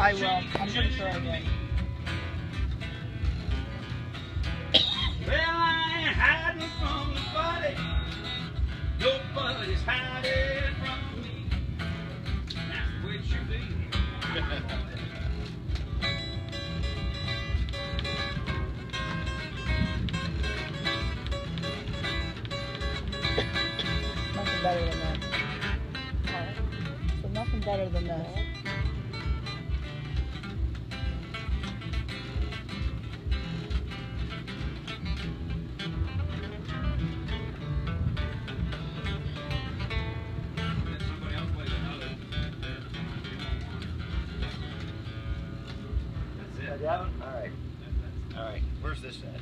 I will. I'm pretty sure I did. Well, I ain't hiding from nobody. Nobody's hiding from me. That's the way it should be. Nothing better than this. So nothing better than this. All right. All right. Where's this at?